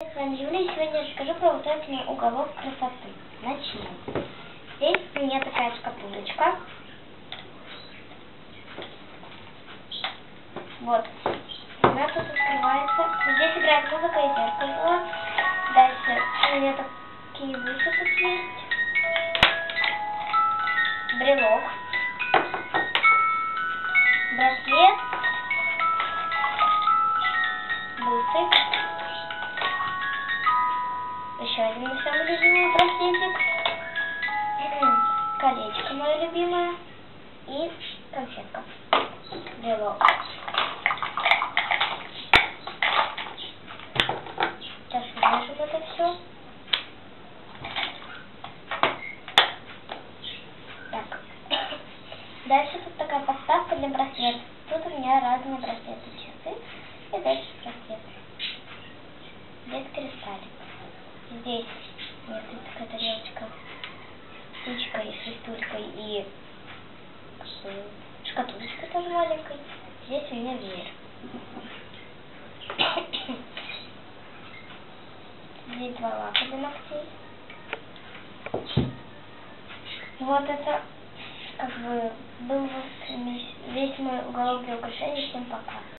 С вами Юлия, и сегодня я расскажу про вот этот мой уголок красоты. Начнем. Здесь у меня такая шкатулочка. Вот. Она тут открывается. Здесь играет музыка и зеркало. Дальше у меня такие выши тут есть. Брелок. Еще один мой самый любимый браслетик. Колечко мое любимое. И конфетка. Брелок. Сейчас вложим это все. Так. Дальше тут такая подставка для браслетов. Тут у меня разные браслеты, часы. И дальше браслет. Здесь кристаллик. Здесь меня тут такая тарелочка с птичкой, свистулькой и шкатулочкой тоже маленькой. Здесь у меня веер. Здесь два лака для ногтей. Вот это как бы был весь мой уголок для украшения. Всем пока.